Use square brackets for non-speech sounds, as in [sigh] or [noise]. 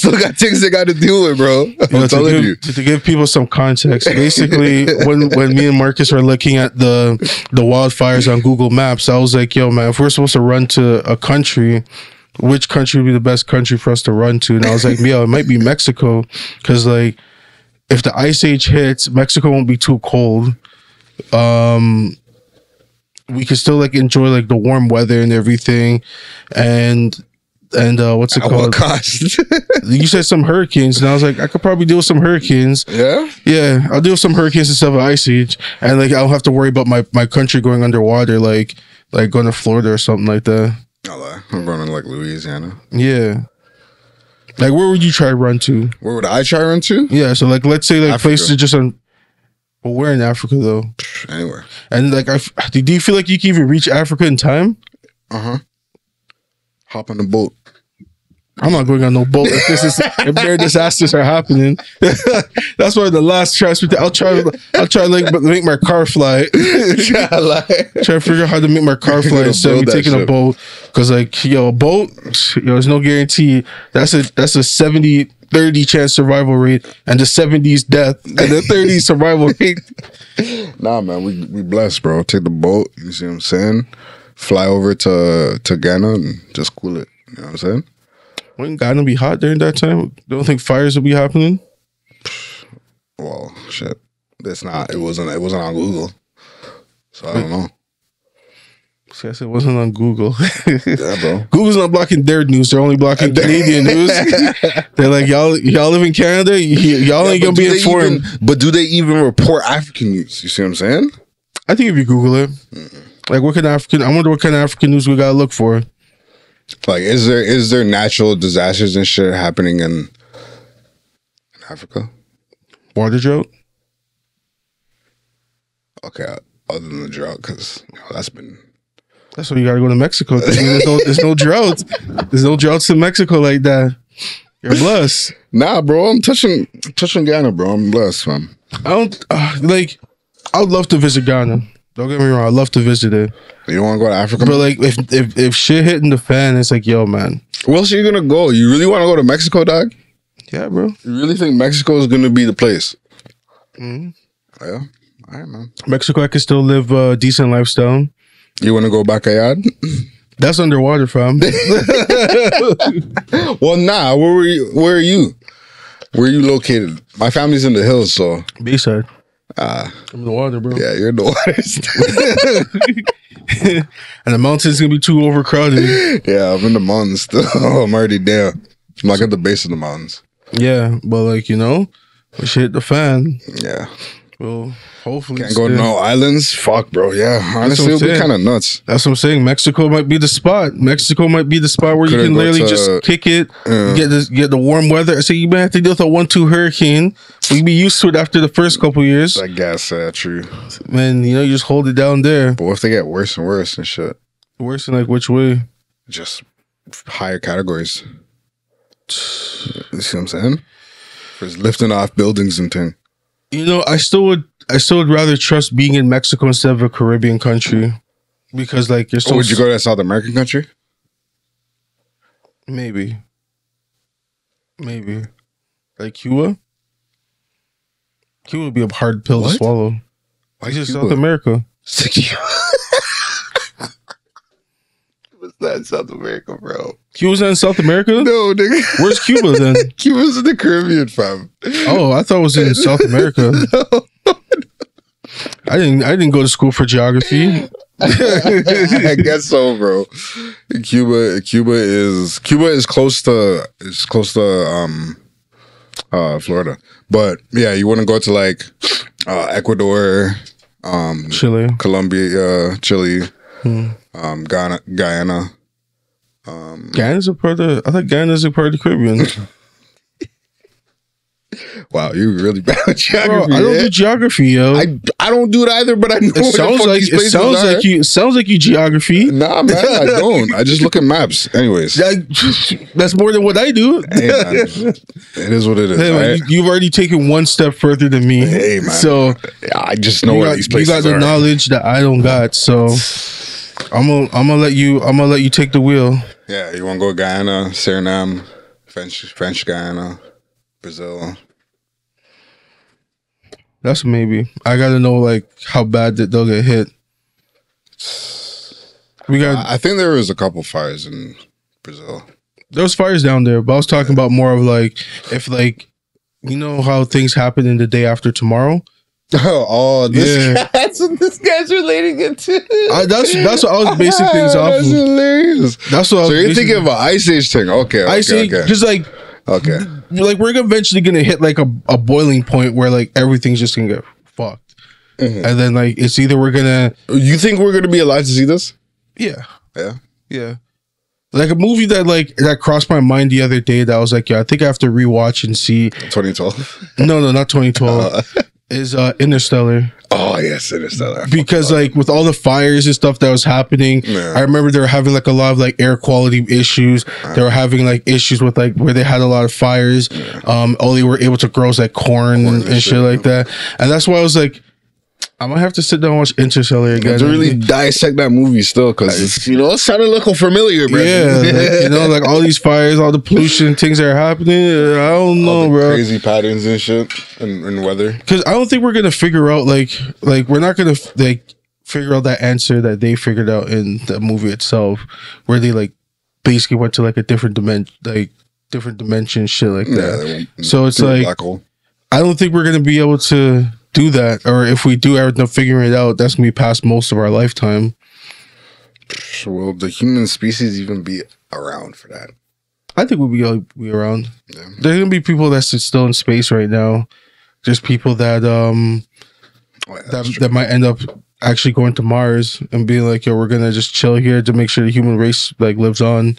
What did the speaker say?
still got things they got to deal with, bro. I'm You know, to, telling give, you. to, to give people some context, basically, [laughs] when when me and Marcus were looking at the the wildfires on Google Maps, I was like, "Yo, man, if we're supposed to run to a country, which country would be the best country for us to run to?" And I was like, "Yo, it might be Mexico, because like, if the ice age hits, Mexico won't be too cold. Um, we can still like enjoy like the warm weather and everything, and." And uh, what's it At what called? cost? [laughs] You said some hurricanes, and I was like, I could probably deal with some hurricanes. yeah. Yeah, I'll deal with some hurricanes instead of ice age, and like I don't have to worry about my my country going underwater, like like going to Florida or something like that. I lie. I'm running like Louisiana. Yeah, like where would you try to run to? Where would I try to run to? Yeah, so like let's say like Africa. places just on. Well, we're in Africa though, Anywhere. and like I, f- do you feel like you can even reach Africa in time? Uh huh. Hop on the boat. I'm not going on no boat if this is if their disasters are happening. [laughs] That's why the last transport. I'll try. I'll try like make my car fly. try to figure out how to make my car [laughs] fly instead of me taking a boat. Cause like yo, a boat, yo, there's no guarantee. That's a that's a 70 30 chance survival rate, and the 70s death, and the 30s [laughs] survival rate. Nah, man, we we blessed, bro. Take the boat. You see what I'm saying? Fly over to to Ghana and just cool it. You know what I'm saying? Wouldn't Ghana be hot during that time? Don't think fires will be happening. Well, shit. It's not. It wasn't. It wasn't on Google. So I don't know. See, I said it wasn't on Google. Yeah, bro. [laughs] Google's not blocking their news; they're only blocking Canadian news. [laughs] they're like, y'all, y'all live in Canada, y- y'all ain't gonna be informed. even- but do they even report African news? You see what I'm saying? I think if you Google it, like, what kind of African? I wonder what kind of African news we gotta look for. Like, is there is there natural disasters and shit happening in, in Africa? Water drought. Okay, other than the drought, because you know, that's been That's why you gotta go to Mexico. There's no, there's no droughts. There's no droughts in Mexico like that. You're blessed. [laughs] nah, bro. I'm touching touching Ghana, bro. I'm blessed, fam. I don't uh, like. I would love to visit Ghana. Don't get me wrong. I'd love to visit it. You want to go to Africa? But like, if if if shit hitting the fan, it's like, yo, man. Where else are you gonna go? You really want to go to Mexico, dog? Yeah, bro. You really think Mexico is gonna be the place? Mhm. Yeah. All right, man. Mexico, I could still live a decent lifestyle. You want to go back a yard? That's underwater, fam. [laughs] [laughs] well, nah. Where were you? Where are you? Where are you located? My family's in the hills, so B side. Ah, I'm in the water, bro. yeah, you're in the waters. [laughs] And the mountains gonna be too overcrowded. yeah, I'm in the mountains still. [laughs] I'm already there. I'm like at the base of the mountains. yeah, but like you know, when shit hit the fan. Yeah, Well, hopefully, can't go to no islands. Fuck, bro. Yeah, honestly, it'll be kind of nuts. That's what I'm saying. Mexico might be the spot. Mexico might be the spot where Couldn't you can literally to- just kick it, Yeah. get this, get the warm weather. So you might have to deal with a one-two hurricane. We be used to it after the first couple years, I guess uh, true. man. You know, you just hold it down there. But what if they get worse and worse and shit? Worse than like which way? Just higher categories. You see what I'm saying? Just lifting off buildings and thing. You know, I still would. I still would rather trust being in Mexico instead of a Caribbean country because, like, you're so would you go to a South American country? Maybe. Maybe. Like Cuba? Cuba would be a hard pill What? to swallow. Why just South America. [laughs] What's that in South America, bro? Cuba's not in South America? No, nigga. Where's Cuba then? [laughs] Cuba's in the Caribbean, fam. Oh, I thought it was in [laughs] South America. I didn't I didn't go to school for geography. [laughs] I guess so, bro. Cuba, Cuba is Cuba is close to is close to um uh Florida, but yeah, you want to go to like uh Ecuador, um Chile. Colombia, uh, Chile, Hmm. um Ghana, Guyana. Um, Guyana's a part of I thought Guyana's a part of the Caribbean. [laughs] wow, you really bad Bro, geography. I don't eh? do geography, yo. I I don't do it either, but I know it sounds like it sounds like you sounds like you geography. Nah, man, I [laughs] don't. I just look at maps. Anyways, That- that's more than what I do. hey, man, [laughs] it is what it is. Hey, man, alright? you, you've already taken one step further than me. Hey, man. So I just know where got, these you got the are. knowledge that I don't got. So I'm gonna I'm gonna let you I'm gonna let you take the wheel. Yeah, you want to go Guyana, Suriname, French, French Guyana, Brazil. That's maybe. I gotta know like how bad that they'll get hit. We got I think there was a couple fires in Brazil. there was fires down there, but I was talking about more of like if like you know how things happen in the day after tomorrow. [laughs] oh, this Yeah. what [laughs] this guy's relating it to. I, that's that's what I was basing [laughs] things off. That's Of. hilarious. That's what I was So you're thinking of an ice age thing? Okay, okay, I see, okay, just like okay. like we're eventually gonna hit like a, a boiling point where like everything's just gonna get fucked, Mhm. and then like it's either we're gonna You think we're gonna be alive to see this? yeah Yeah. yeah like a movie that like that crossed my mind the other day that I was like yeah I think I have to rewatch and see 2012. no no not 2012 is uh Interstellar. Oh yes, Interstellar. because like with all the fires and stuff that was happening Yeah. i remember they were having like a lot of like air quality issues. They were having like issues with like where they had a lot of fires. Um all they were able to grow was like corn, and, and shit shit, like that. And that's why i was like i might have to sit down and watch interstellar again to really dissect that movie still because you know it sounded a little familiar, bro. yeah like, you [laughs] know like all these fires all the pollution things that are happening uh, i don't know All the bro crazy patterns and shit and, and weather. because I don't think we're gonna figure out like like we're not gonna like figure out that answer that they figured out in the movie itself, where they like basically went to like a different dimension, like different dimension, shit like Yeah, that. went So it's like. I don't think we're gonna be able to do that, or if we do end up figuring it out, that's gonna be past most of our lifetime. Will the human species even be around for that? I think we'll be uh, be around. Yeah. There's gonna be people that's still in space right now. There's people that um Oh, yeah, that that might end up actually going to Mars and being like, yo, we're gonna just chill here to make sure the human race like lives on.